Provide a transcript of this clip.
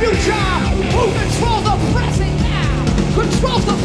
future. Who controls the present? Now, controls the